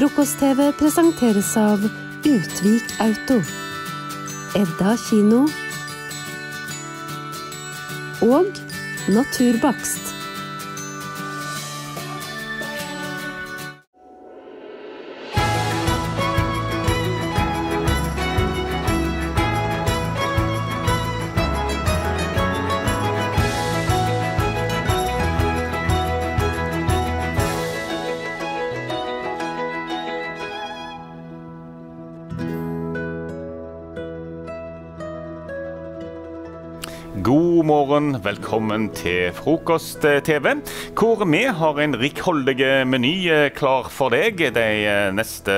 Frokost-TV presenteres av Utvik Auto, Edda kino og Naturbakst. Velkommen til Frokost-TV, hvor vi har en rikholdig meny eh, klar for deg de eh, neste,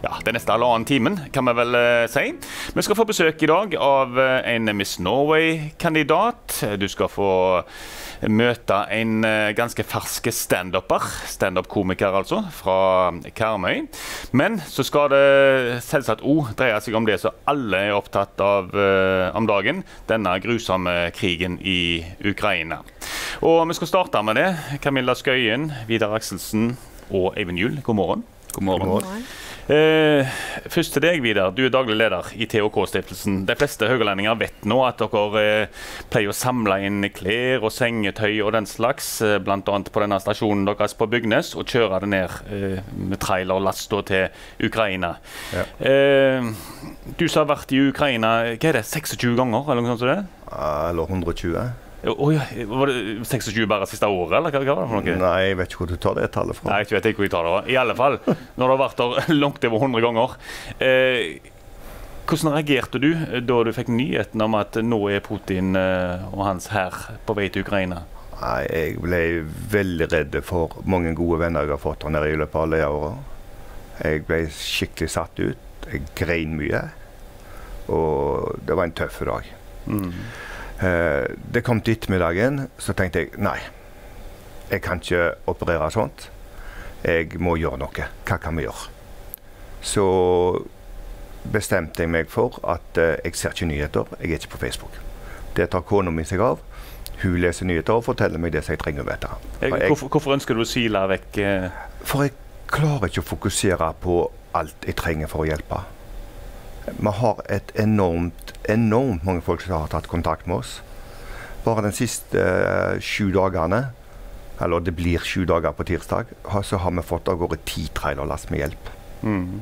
ja, den neste halvannen timen, kan vi vel eh, si. Vi skal få besøk i dag av en Miss Norway-kandidat. Du skal få møte en eh, ganske ferske standuper, standup-komiker altså, fra Karmøy. Men så skal det selvsagt òg dreie seg om det som alle er opptatt av eh, om dagen, denne grusomme krigen i Ukraina. Og vi skal starte med det. Camilla Skøyen, Vidar Akselsen og Eivind Juel, god morgen. God morgen. Eh, først til deg, Vidar. Du er daglig leder i THK-stiftelsen. De fleste haugalendinger vet nå at dere eh, pleier å samle inn klær og sengetøy og den slags, eh, bl.a. på denne stasjonen deres på Bygnes, og kjøre det ned eh, med trailerlast last til Ukraina. Ja. Eh, du som har vært i Ukraina hva er det, 26 ganger, eller noe sånt? som det? Eller 120? Oi, var det 26 bare siste året, eller hva, hva var det for noe? Nei, jeg vet ikke hvor du tar det tallet fra. Nei, jeg vet ikke hvor jeg tar det. fra. I alle fall, når du har vært der langt over 100 ganger. Eh, hvordan reagerte du da du fikk nyheten om at nå er Putin eh, og hans hær på vei til Ukraina? Nei, Jeg ble veldig redd for mange gode venner jeg har fått her nede i løpet av alle åra. Jeg ble skikkelig satt ut. Jeg grein mye. Og det var en tøff dag. Mm. Eh, det kom til ettermiddagen, så tenkte jeg nei, jeg kan ikke operere sånt. Jeg må gjøre noe. Hva kan vi gjøre? Så bestemte jeg meg for at eh, jeg ser ikke nyheter. Jeg er ikke på Facebook. Det tar kona mi seg av. Hun leser nyheter og forteller meg det som jeg trenger å vite. Jeg, Hvorfor, hvorfor ønsker du å sile vekk eh, for jeg klarer ikke å fokusere på alt jeg trenger for å hjelpe. Vi har et enormt, enormt mange folk som har tatt kontakt med oss. Bare de siste eh, sju dagene, eller det blir sju dager på tirsdag, så har vi fått av gårde ti trailerlass med hjelp. mm.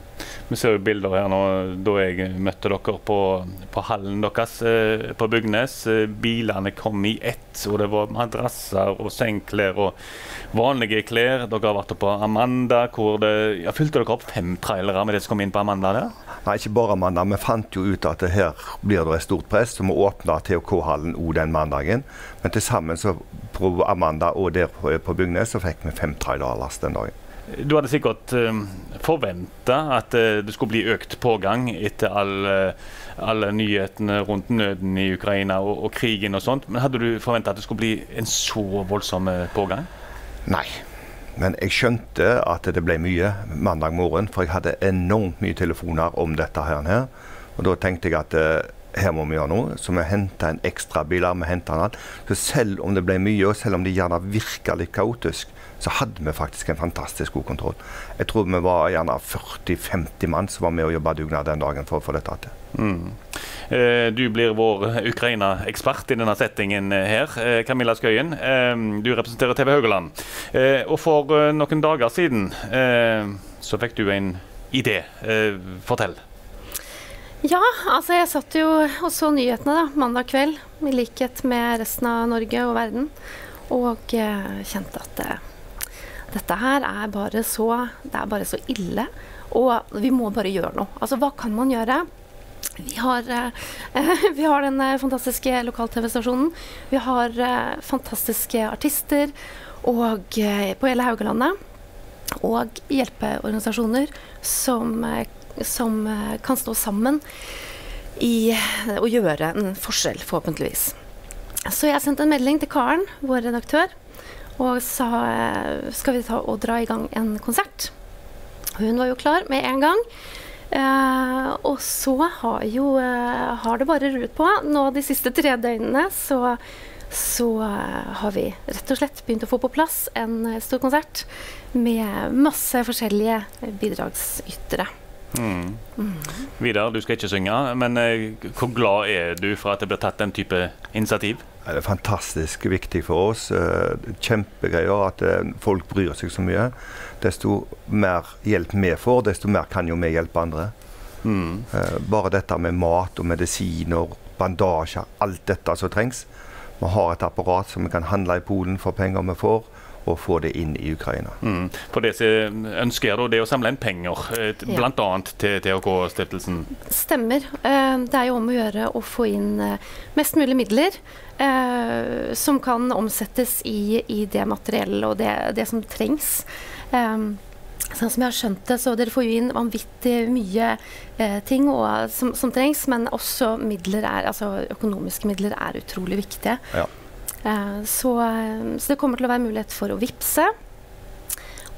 Vi ser jo bilder her nå da jeg møtte dere på, på hallen deres eh, på Bygnes. Eh, bilene kom i ett, og det var madrasser og sengeklær og vanlige klær. Dere har vært på Amanda, hvor det ja, Fylte dere opp fem trailere med det som kom inn på Amanda der? Nei, ikke bare mandag. Vi fant jo ut at her blir det et stort press, så vi åpna THK-hallen òg den mandagen. Men til sammen så på Amanda og der på, på Bygnes så fikk vi fem trailerlass den dagen. Du hadde sikkert uh, forventa at det skulle bli økt pågang etter alle, alle nyhetene rundt nøden i Ukraina og, og krigen og sånt. Men hadde du forventa at det skulle bli en så voldsom eh, pågang? Nei. Men jeg skjønte at det ble mye mandag morgen, for jeg hadde enormt mye telefoner om dette her. Og da tenkte jeg at eh, her må vi gjøre noe. Så vi henta en ekstra bil. Vi hentet den alt. Så selv om det ble mye, og selv om det gjerne virka litt kaotisk, så hadde vi faktisk en fantastisk god kontroll. Jeg tror vi var gjerne 40-50 mann som var med og jobba dugnad den dagen for å få dette til. Mm. Eh, du blir vår Ukraina-ekspert i denne settingen eh, her. Eh, Camilla Skøyen, du representerer TV Haugaland. Eh, og for noen dager siden så fikk du en idé. Eh, fortell. Ja, altså jeg satt jo og så nyhetene da, mandag kveld, i likhet med resten av Norge og verden, og kjente at dette her er bare så Det er bare så ille, og vi må bare gjøre noe. Altså, hva kan man gjøre? Vi har, eh, vi har den eh, fantastiske lokal-TV-stasjonen. Vi har eh, fantastiske artister og, eh, på hele Haugalandet. Og hjelpeorganisasjoner som, eh, som eh, kan stå sammen i å gjøre en forskjell, forhåpentligvis. Så jeg sendte en melding til Karen, vår redaktør, og sa skal vi ta og dra i gang en konsert. Hun var jo klar med en gang. Eh, og så har jo eh, har det bare rullet på. Nå de siste tre døgnene så, så eh, har vi rett og slett begynt å få på plass en eh, stor konsert med masse forskjellige bidragsytere. Mm. Vidar, du skal ikke synge, men eh, hvor glad er du for at det blir tatt den type initiativ? Det er fantastisk viktig for oss. Eh, Kjempegreier at eh, folk bryr seg så mye. Desto mer hjelp vi får, desto mer kan jo vi hjelpe andre. Mm. Eh, Bare dette med mat og medisiner, bandasjer, alt dette som trengs. Vi har et apparat som vi kan handle i Polen for penger vi får, og få det inn i Ukraina. Mm. For det som ønsker jeg da, det er å samle inn penger, bl.a. Ja. blant annet til THK-stiftelsen. Stemmer. Eh, Det er jo om å gjøre å få inn eh, mest mulig midler eh, som kan omsettes i, i det materiellet og det, det som trengs. Eh, Sånn som jeg har skjønt det, så dere får jo inn vanvittig mye eh, ting og, som, som trengs, men også midler er, altså økonomiske midler er utrolig viktige. Ja. Eh, så, eh, så det kommer til å være mulighet for å vippse.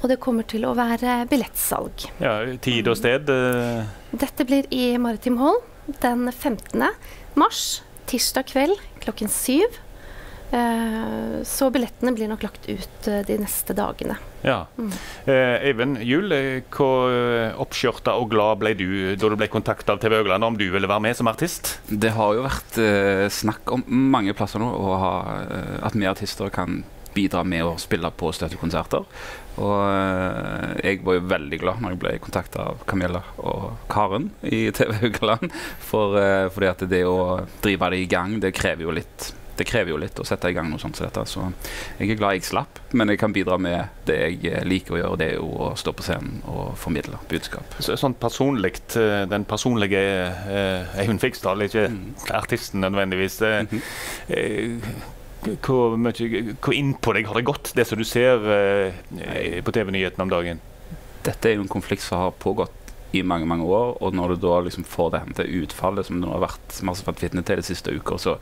Og det kommer til å være billettsalg. Ja, tid og sted. eh, Dette blir i Maritim Hall den 15. mars, tirsdag kveld klokken syv. Eh, Så billettene blir nok lagt ut eh, de neste dagene. Ja. Mm. Eh, Eivind Juel, hvor oppskjørta og glad ble du da du ble kontakta av TV Øgland om du ville være med som artist? Det har jo vært snakk om mange plasser nå å ha, at vi artister kan bidra med å spille på støttekonserter. Og jeg var jo veldig glad når jeg ble kontakta av Camilla og Karen i TV Haugaland. For, fordi at det å drive det i gang, det krever jo litt det krever jo litt å sette i gang noe sånt som dette. Så jeg er glad jeg slapp, men jeg kan bidra med det jeg liker å gjøre. Det er jo å stå på scenen og formidle budskap. Så, sånn personlig, eh, den personlige eh, Eivind Fiksdal, ikke Mm. artisten nødvendigvis. eh, Mhm. eh, hvor, mye, hvor innpå deg har det gått, det som du ser eh, på TV-nyhetene om dagen? dette er jo en konflikt som har pågått i mange mange år, og når du da liksom får det til utfallet som du har vært masse vært vitne til de siste uker, så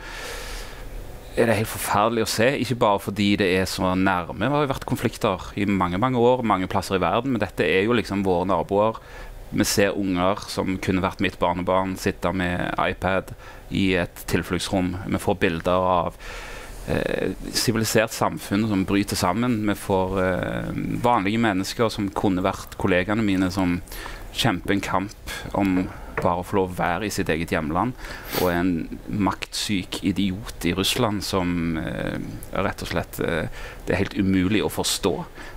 er det helt forferdelig å se. Ikke bare fordi det er så nærme. Det har jo vært konflikter i mange mange år, mange plasser i verden, men dette er jo liksom våre naboer. Vi ser unger som kunne vært mitt barnebarn, sitte med iPad i et tilfluktsrom. Vi får bilder av eh, samfunn som bryter sammen. Vi får eh, vanlige mennesker som kunne vært kollegaene mine, som kjemper en kamp om bare å få lov å være i sitt eget hjemland, og en maktsyk idiot i Russland som eh, rett og slett eh, det er helt umulig å forstå,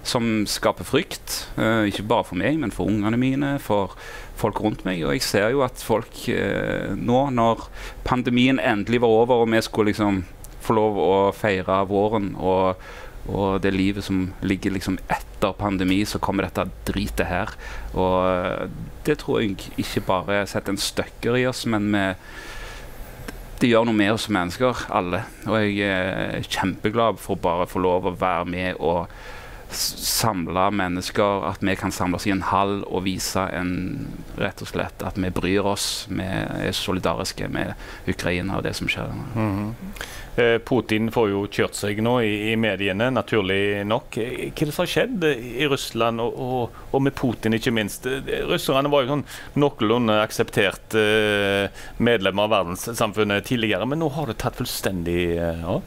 som skaper frykt. Eh, ikke bare for meg, men for ungene mine, for folk rundt meg. Og jeg ser jo at folk eh, nå, når pandemien endelig var over, og vi skulle liksom få lov å feire våren og, og det livet som ligger liksom etter pandemi, så kommer dette dritet her. Og eh, det tror jeg ikke bare setter en støkker i oss, men vi det gjør noe med oss mennesker, alle. Og jeg er kjempeglad for å bare få lov å være med og samle mennesker. At vi kan samles i en hall og vise en, rett og slett at vi bryr oss. Vi er solidariske med Ukraina og det som skjer. Mm Eh, Putin får jo kjørt seg nå i, i mediene, naturlig nok. Eh, Hva er det som har skjedd i Russland, og, og, og med Putin ikke minst? Eh, Russerne var jo sånn noenlunde akseptert eh, medlem av verdenssamfunnet tidligere, men nå har det tatt fullstendig eh, av.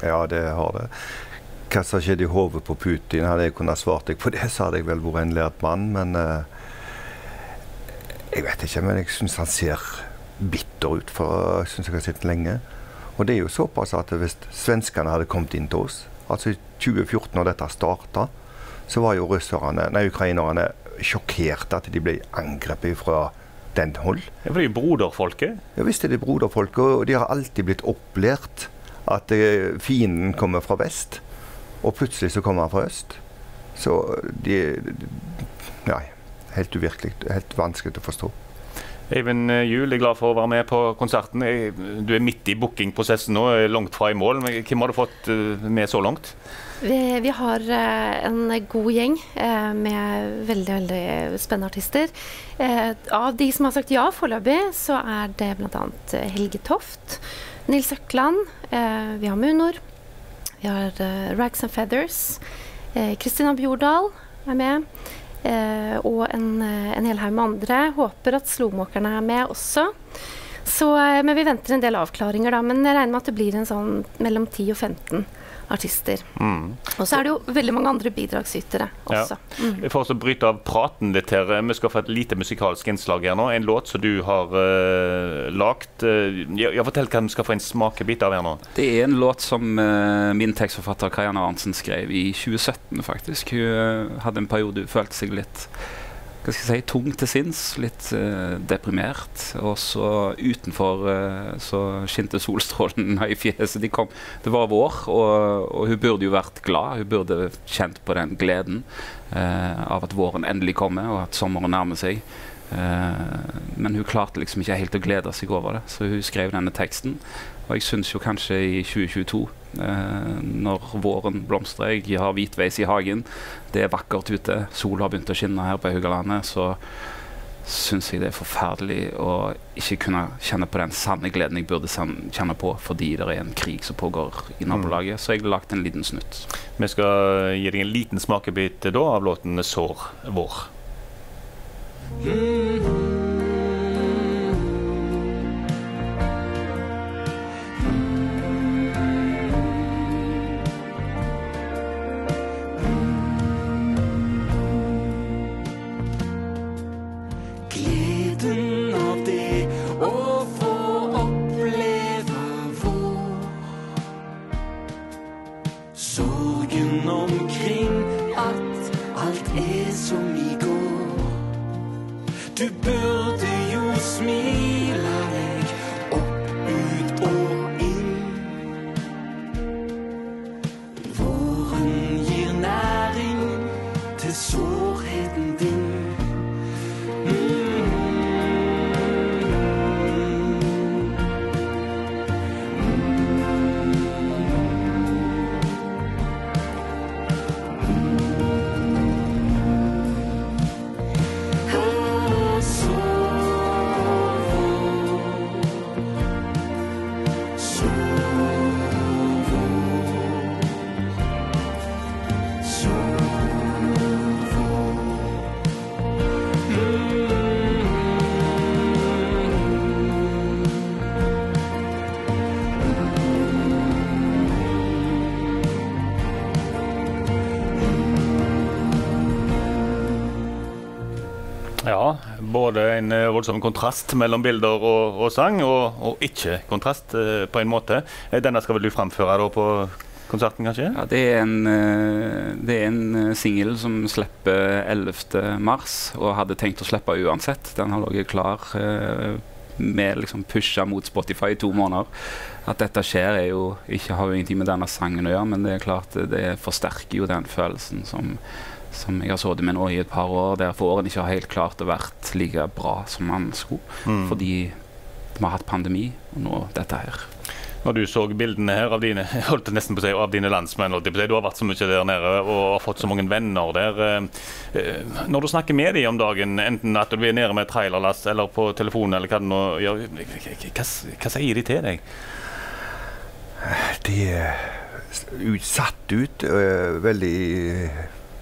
Ja, det har det. Hva som skjedde i hodet på Putin, hadde jeg kunnet svart deg på det, så hadde jeg vel vært en lært mann, men eh, Jeg vet ikke, men jeg syns han ser bitter ut, for jeg syns jeg har sett lenge. Og det er jo såpass at hvis svenskene hadde kommet inn til oss, altså i 2014 når dette starta, så var jo russerne, nei, ukrainerne sjokkerte at de ble angrepet fra den hold. Ja, for det er broderfolket. Ja visst er det broderfolket, og de har alltid blitt opplært at eh, fienden kommer fra vest, og plutselig så kommer han fra øst. Så de Nei, helt uvirkelig. Helt vanskelig å forstå. Eivind Juel, jeg er glad for å være med på konserten. Eh, Du er midt i bookingprosessen nå, eh, langt fra i mål. Men hvem har du fått eh, med så langt? Vi, vi har eh, en god gjeng eh, med veldig veldig spennende artister. Eh, av de som har sagt ja foreløpig, så er det bl.a. Helge Toft, Nils Økland, eh, vi har Munor, vi har eh, Rags and Feathers, eh, Kristina Bjordal er med. Eh, og en, eh, en hel haug med andre. Håper at Slomåkerne er med også. Så, eh, men vi venter en del avklaringer, da. Men jeg regner med at det blir en sånn mellom 10 og 15 artister. Mm. Og så er det jo veldig mange andre bidragsytere også. Mm. For å bryte av praten litt her, vi skal få et lite musikalsk innslag her nå. En låt som du har uh, lagd. Uh, ja, fortell hva vi skal få en smakebit av her nå. Det er en låt som uh, min tekstforfatter Kajana Arntzen skrev i 2017, faktisk. Hun uh, hadde en periode hun følte seg litt hva skal jeg si, tung til sinns, litt uh, deprimert. Og så utenfor uh, så skinte solstrålene i fjeset. De kom, det var vår, og, og, hun burde jo vært glad. Hun burde kjent på den gleden uh, av at våren endelig kommer, og at sommeren nærmer seg. Men hun klarte liksom ikke helt å glede seg over det, så hun skrev denne teksten. Og jeg syns jo kanskje i 2022 Eh, når våren blomstrer, jeg har hvitveis i hagen, det er vakkert ute, sola har begynt å skinne her på Haugalandet, så syns jeg det er forferdelig å ikke kunne kjenne på den sanne gleden jeg burde kjenne på fordi det er en krig som pågår i mm. nabolaget. Så jeg har lagt en liten snutt. Vi skal gi deg en liten smakebit da av låten 'Sår vår'. Mm. Ja, både en eh, voldsom kontrast mellom bilder og, og sang, og, og, ikke kontrast uh, på en måte. Eh, denne skal vel du framføre da på konserten, kanskje? Ja, Det er en, det en singel som slipper 11.3, og hadde tenkt å slippe uansett. Den har ligget klar med liksom pusha mot Spotify i to måneder. At dette skjer, er jo, ikke, har jo ingenting med denne sangen å gjøre, men det er klart det forsterker jo den følelsen som som jeg har sittet med nå i et par år, der årene ikke har helt klart å vært like bra som man skulle. Mm. Fordi vi har hatt pandemi, og nå dette her. Når du så bildene her av dine, holdt nesten på å si, av dine landsmenn, du har vært så mye der nede og har fått så mange venner der. Eh, eh, når du snakker med dem om dagen, enten at du er nede med trailerlass eller på telefonen, eller hva det nå gjør, hva, hva sier de til deg? De er utsatt ut. Veldig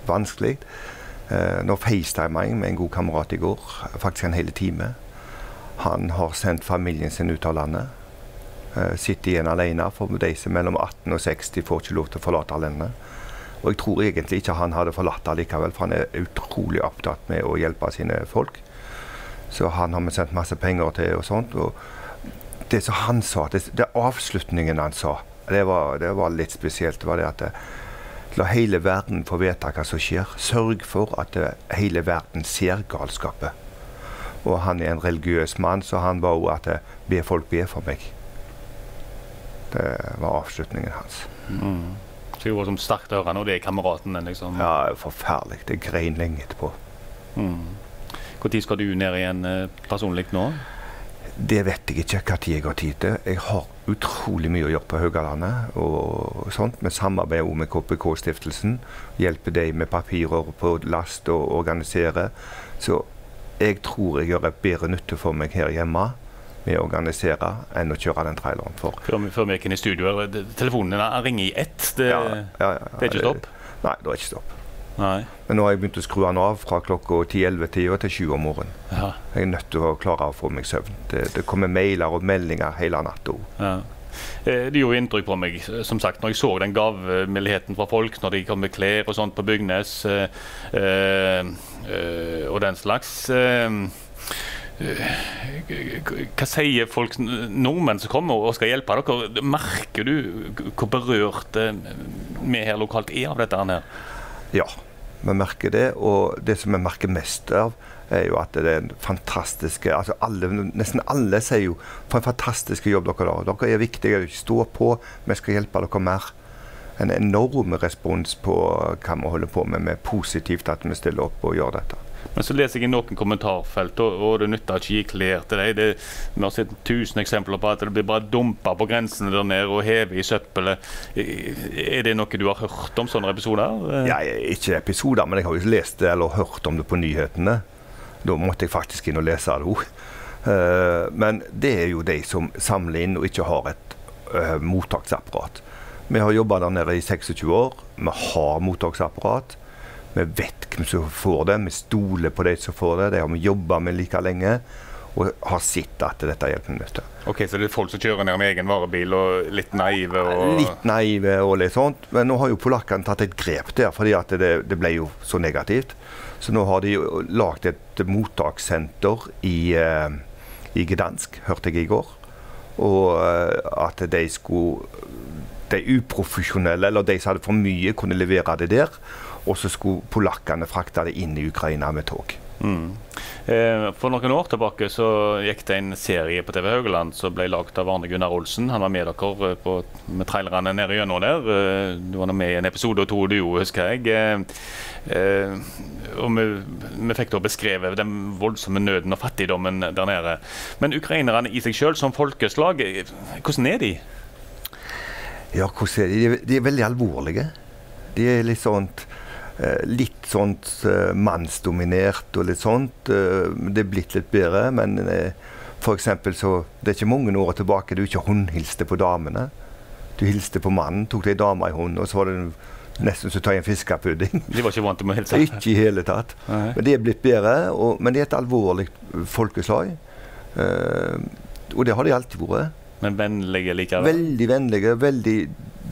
vanskelig. Uh, nå facetima jeg med en god kamerat i går, faktisk en hel time. Han har sendt familien sin ut av landet. Uh, sitter igjen alene, for de som er mellom 18 og 60 får ikke lov til å forlate landet. Og jeg tror egentlig ikke han hadde forlatt det likevel, for han er utrolig opptatt med å hjelpe sine folk. Så han har vi sendt masse penger til og sånt. Og det som han sa, det, det avslutningen han sa, det var, det var litt spesielt. Det var det at La hele verden få vite hva som skjer. Sørg for at hele verden ser galskapet. Og han er en religiøs mann, så han ba òg at eh, be folk be for meg. Det var avslutningen hans. Mm. Så det var som sterkt å høre når det er kameraten din, liksom? Ja, forferdelig. Det grein lenge etterpå. Mm. Når skal du ned igjen eh, personlig nå? Det vet jeg ikke når jeg har tid til. Jeg har utrolig mye å gjøre på Haugalandet. og sånt. Vi samarbeider også med KPK-stiftelsen. Hjelper dem med papirer på last og organisere. Så jeg tror jeg gjør et bedre nytte for meg her hjemme med å organisere enn å kjøre den traileren for. Før, før vi gikk inn i studio, telefonen ringer i ett? Det, ja, ja, ja, det er ikke stopp? Nei, det er ikke stopp. Nei. Men nå har jeg begynt å skru den av fra klokka 10-11-tida til 7 om morgenen. Ja. Jeg er nødt til å klare å få meg søvn. Det, det kommer mailer og meldinger hele natta. Ja. Eh, Det gjorde inntrykk på meg som sagt, når jeg så den gavmildheten fra folk når de kom med klær og sånt på Bygnes øh, eh, eh, og den slags. Hva sier folk, nordmenn som kommer og skal hjelpe dere? Merker du hvor berørt vi her lokalt er av dette her? Ja, vi merker det. Og det som vi merker mest av, er jo at det er en fantastiske altså alle, Nesten alle sier jo 'for en fantastisk jobb dere har. Dere er viktige. Stå på. Vi skal hjelpe dere mer. En enorm respons på hva vi holder på med. Er positivt at vi stiller opp og gjør dette. Men så leser jeg i noen kommentarfelt og, det nytter ikke å gi klær til. Det, vi har sett tusen eksempler på at det blir bare dumpa på grensene der nede og hevet i søppelet. Er det noe du har hørt om sånne episoder? Ja, ikke episoder, men jeg har jo lest det eller hørt om det på nyhetene. Da måtte jeg faktisk inn og lese det òg. men det er jo de som samler inn og ikke har et uh, mottaksapparat. Vi har jobba der nede i 26 år. Vi har mottaksapparat. Vi vet hvem som får det. Vi stoler på de som får det. De har vi jobba med like lenge. Og har sett at dette hjelper mye. Ok, Så det er folk som kjører ned med egen varebil og litt naive? Og... Litt naive og litt sånt. Men nå har jo polakkene tatt et grep der, fordi at det, det ble jo så negativt. Så nå har de lagd et mottakssenter i, uh, i Gdansk, hørte jeg i går. Og uh, at de skulle De uprofesjonelle, eller de som hadde for mye, kunne levere det der. Og så skulle polakkene frakte det inn i Ukraina med tog. Mm. Eh, for noen år tilbake så gikk det en serie på TV Haugaland som ble laget av Arne Gunnar Olsen. Han var med dere på, med trailerne nede gjennom der. Eh, du var med i en episode og to du òg, husker jeg. Eh, eh, og vi, vi, fikk da beskrevet den voldsomme nøden og fattigdommen der nede. Men ukrainerne i seg sjøl som folkeslag, hvordan er de? Ja, hvordan er de? De er, de er veldig alvorlige. De er litt sånt Litt sånt mannsdominert og litt sånt. Det er blitt litt bedre, men eksempel så Det er ikke mange år tilbake du ikke håndhilste på damene. Du hilste på mannen, tok deg dame i hånden, og så var det nesten som å ta i en fiskepudding. De var ikke vant til å hilse? Ikke i hele tatt. Nei. Men det er blitt bedre. Og, men det er et alvorlig folkeslag. Uh, og det har de alltid vært. Men vennlige likevel? Veldig vennlige. veldig,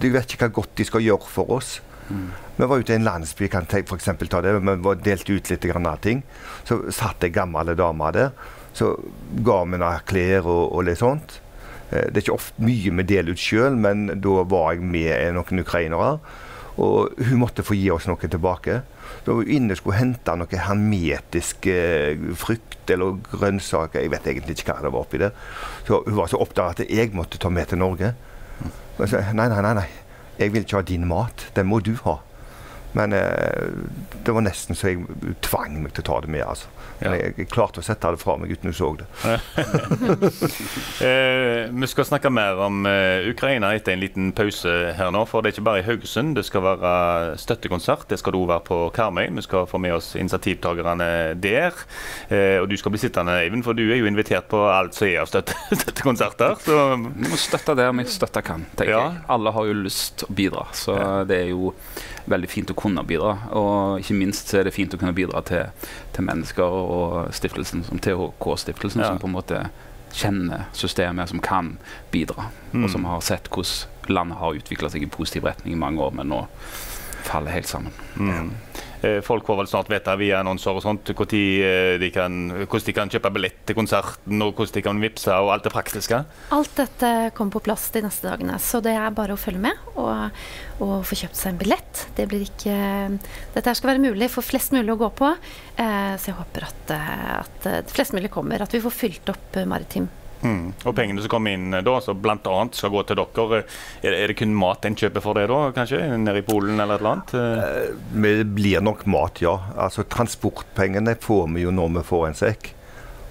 De vet ikke hva godt de skal gjøre for oss. Mm. Vi var ute i en landsby, kan jeg for ta det, vi var delt ut litt grann av ting. Så satt ei gammel dame der. Så ga vi henne klær og, og litt sånt. Det er ikke ofte mye vi deler ut sjøl, men da var jeg med noen ukrainere. Og hun måtte få gi oss noe tilbake. Da var hun inne og skulle hente noe hermetisk eh, frukt eller grønnsaker. Jeg vet egentlig ikke hva det var oppi der. Så hun var så opptatt at jeg måtte ta med til Norge. Og så, nei, nei, nei, nei. Jeg vil ikke ha din mat. Den må du ha. Men eh, det var nesten så jeg tvang meg til å ta det med. altså. Men jeg, jeg, klarte å sette det fra meg uten hun så det. eh, vi skal snakke mer om eh, Ukraina etter en liten pause her nå. For det er ikke bare i Haugesund det skal være støttekonsert. Det skal det òg være på Karmøy. Vi skal få med oss initiativtakerne der. Eh, og du skal bli sittende, Eivind, for du er jo invitert på alt som er av støtte, støttekonserter. Så. Vi må støtte der vi støtter kan. tenker ja. jeg. Alle har jo lyst til å bidra. Så ja. det er jo veldig fint å kunne bidra. Og ikke minst er det fint å kunne bidra til, til mennesker og stiftelsen som THK-stiftelsen, ja. som på en måte kjenner systemet, som kan bidra. Mm. Og som har sett hvordan landet har utvikla seg i positiv retning i mange år, men nå faller helt sammen. Mm. Folk får vel snart vite via annonser og sånt hvordan de, kan, hvordan de kan kjøpe billett til konserten og hvordan de kan vippse og alt det praktiske? Alt dette kommer på plass de neste dagene, så det er bare å følge med og, og få kjøpt seg en billett. Det ikke, dette skal være mulig for flest mulig å gå på, så jeg håper at, at flest mulig kommer. At vi får fylt opp Maritim Mm. Og pengene som kommer inn da, som bl.a. skal gå til dere, er, er det kun mat en kjøper for det da, kanskje? Nede i Polen eller et eller annet? Eh, det blir nok mat, ja. Altså Transportpengene får vi jo når vi får en sekk.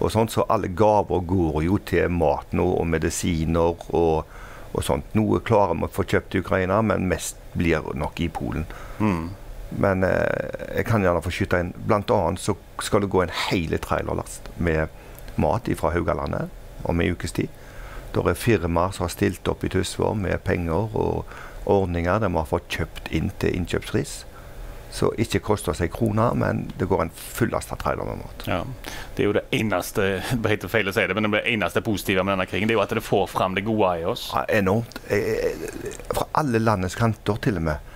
Og sånt, Så alle gaver går jo til mat nå, og medisiner og, og sånt. Noe klarer vi å få kjøpt i Ukraina, men mest blir nok i Polen. Mm. Men eh, jeg kan gjerne få skyte inn. Blant annet så skal det gå en hele trailerlast med mat fra Haugalandet om en ukes tid. Det er firmaer som har stilt opp i Tysvær med penger og ordninger der vi har fått kjøpt inn til innkjøpspris. Så ikke koster seg kroner, men det går en fullasta trailer med mat. Ja. Det er jo det eneste det feil å si det, men det eneste positive med denne krigen det er jo at det får fram det gode i oss. Ja, enormt. Eh, eh, Fra alle landets kanter, til og med.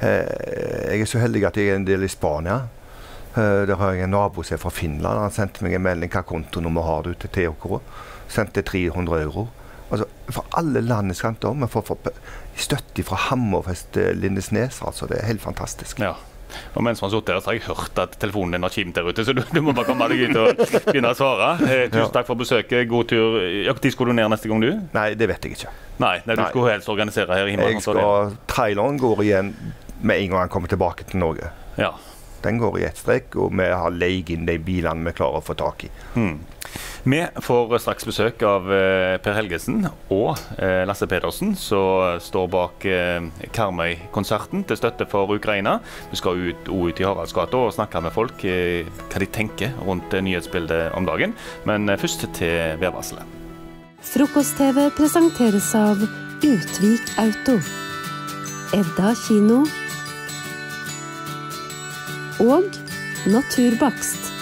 Eh, Jeg er så heldig at jeg er en del i Spania. Der har jeg en nabo som er fra Finland. Han sendte meg en melding hva kontonummer har du til THK. Sendte 300 euro. Altså, Fra alle landets kanter. Vi får støtte fra Hammerfest til Lindesnes. altså Det er helt fantastisk. Ja. Og mens man sitter der, så har jeg hørt at telefonen din har kimt der ute, så du, du må bare komme deg ut og begynne å svare. Eh, tusen takk for besøket. God tur. Når skulle du ned neste gang, du? Nei, det vet jeg ikke. Nei, nei du Nei. skulle helst organisere her i himmelen. Jeg skal, traileren går igjen med en gang han kommer tilbake til Norge. Ja. Den går i ett strekk, og vi har leid inn de bilene vi klarer å få tak i. Hmm. Vi får straks besøk av eh, Per Helgesen og eh, Lasse Pedersen, som står bak eh, Karmøy-konserten til støtte for Ukraina. Vi skal ut, ut i Haraldsgata og snakke med folk hva de tenker rundt nyhetsbildet om dagen. Men først til værvarselet. Frokost-TV presenteres av Utvik Auto. Edda kino. Og Naturbakst.